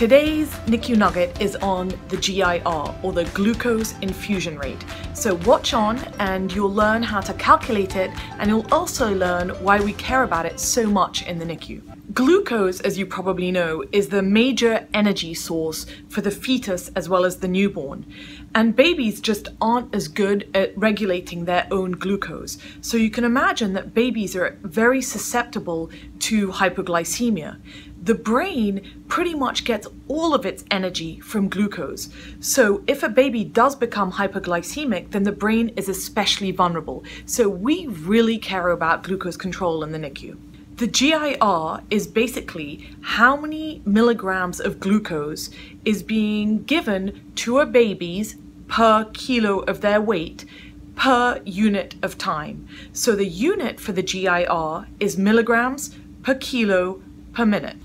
Today's NICU Nugget is on the GIR, or the glucose infusion rate. So watch on and you'll learn how to calculate it and you'll also learn why we care about it so much in the NICU. Glucose, as you probably know, is the major energy source for the fetus as well as the newborn. And babies just aren't as good at regulating their own glucose. So you can imagine that babies are very susceptible to hypoglycemia the brain pretty much gets all of its energy from glucose. So if a baby does become hypoglycemic, then the brain is especially vulnerable. So we really care about glucose control in the NICU. The GIR is basically how many milligrams of glucose is being given to a baby's per kilo of their weight per unit of time. So the unit for the GIR is milligrams per kilo per minute.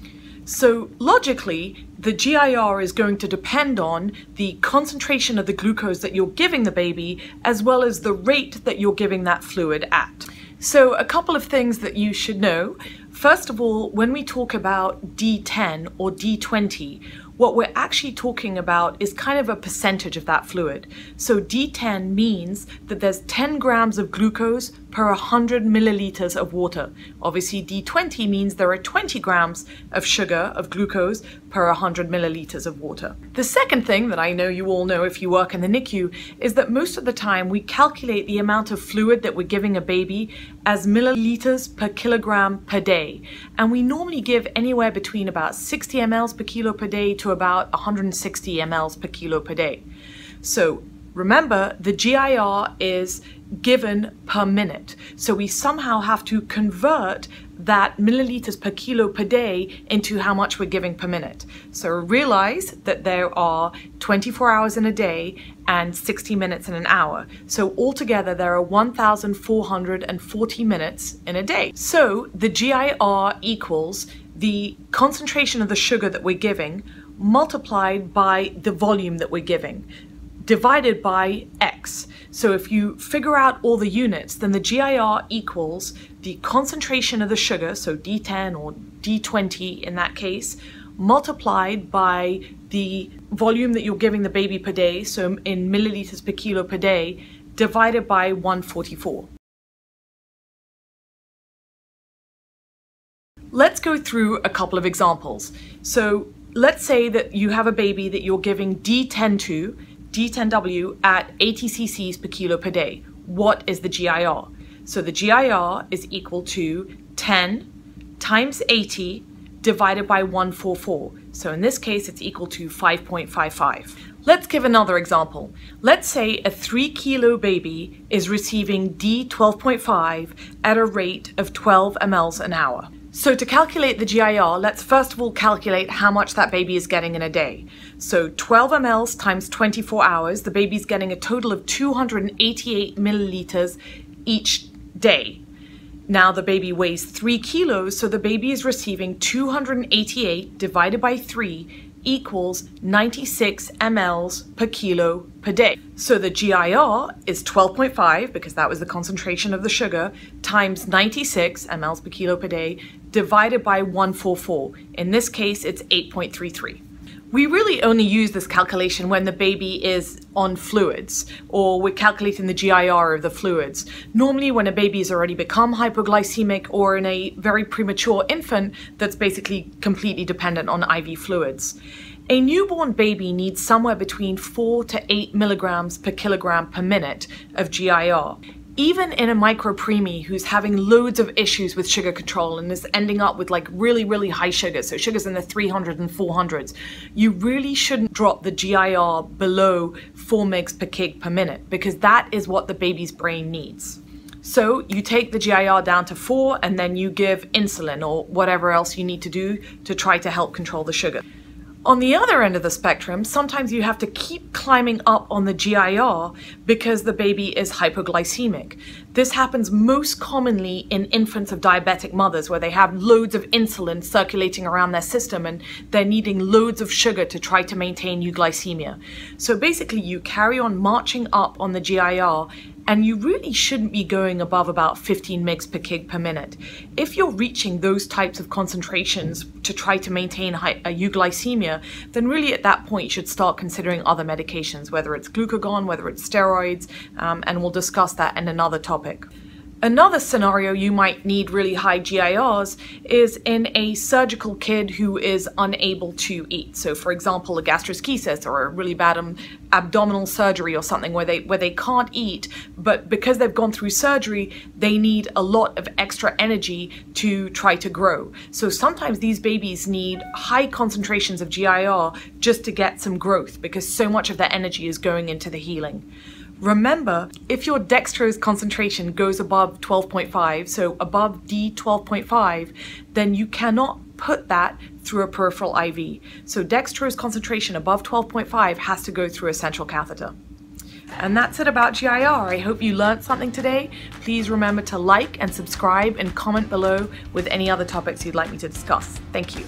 So logically, the GIR is going to depend on the concentration of the glucose that you're giving the baby, as well as the rate that you're giving that fluid at. So a couple of things that you should know. First of all, when we talk about D10 or D20, what we're actually talking about is kind of a percentage of that fluid. So D10 means that there's 10 grams of glucose per 100 milliliters of water. Obviously, D20 means there are 20 grams of sugar, of glucose, per 100 milliliters of water. The second thing that I know you all know if you work in the NICU is that most of the time we calculate the amount of fluid that we're giving a baby as milliliters per kilogram per day. And we normally give anywhere between about 60 mLs per kilo per day to about 160 mLs per kilo per day. So remember, the GIR is given per minute. So we somehow have to convert that milliliters per kilo per day into how much we're giving per minute. So realize that there are 24 hours in a day and 60 minutes in an hour. So altogether there are 1,440 minutes in a day. So the GIR equals the concentration of the sugar that we're giving multiplied by the volume that we're giving divided by x. So if you figure out all the units, then the GIR equals the concentration of the sugar, so D10 or D20 in that case, multiplied by the volume that you're giving the baby per day, so in milliliters per kilo per day, divided by 144. Let's go through a couple of examples. So let's say that you have a baby that you're giving D10 to, D10W at 80 cc's per kilo per day. What is the GIR? So the GIR is equal to 10 times 80 divided by 144. So in this case, it's equal to 5.55. Let's give another example. Let's say a 3 kilo baby is receiving D12.5 at a rate of 12 mLs an hour. So to calculate the GIR, let's first of all calculate how much that baby is getting in a day. So 12 mLs times 24 hours, the baby's getting a total of 288 milliliters each day. Now the baby weighs 3 kilos, so the baby is receiving 288 divided by 3 equals 96 mLs per kilo per day. So the GIR is 12.5, because that was the concentration of the sugar, times 96 mLs per kilo per day, divided by 144. In this case, it's 8.33. We really only use this calculation when the baby is on fluids or we're calculating the GIR of the fluids. Normally when a baby has already become hypoglycemic or in a very premature infant that's basically completely dependent on IV fluids. A newborn baby needs somewhere between 4 to 8 milligrams per kilogram per minute of GIR even in a micropreemie who's having loads of issues with sugar control and is ending up with like really, really high sugars, so sugars in the 300s and 400s, you really shouldn't drop the GIR below 4 mg per kg per minute because that is what the baby's brain needs. So you take the GIR down to 4 and then you give insulin or whatever else you need to do to try to help control the sugar. On the other end of the spectrum, sometimes you have to keep climbing up on the GIR because the baby is hypoglycemic. This happens most commonly in infants of diabetic mothers where they have loads of insulin circulating around their system and they're needing loads of sugar to try to maintain euglycemia. So basically you carry on marching up on the GIR and you really shouldn't be going above about 15 mg per kg per minute. If you're reaching those types of concentrations to try to maintain a euglycemia, then really at that point you should start considering other medications, whether it's glucagon, whether it's steroids, um, and we'll discuss that in another topic. Another scenario you might need really high GIRs is in a surgical kid who is unable to eat. So for example, a gastroschisis or a really bad um, abdominal surgery or something where they where they can't eat, but because they've gone through surgery, they need a lot of extra energy to try to grow. So sometimes these babies need high concentrations of GIR just to get some growth because so much of their energy is going into the healing. Remember, if your dextrose concentration goes above 12.5, so above D12.5, then you cannot put that through a peripheral IV. So dextrose concentration above 12.5 has to go through a central catheter. And that's it about GIR. I hope you learned something today. Please remember to like and subscribe and comment below with any other topics you'd like me to discuss. Thank you.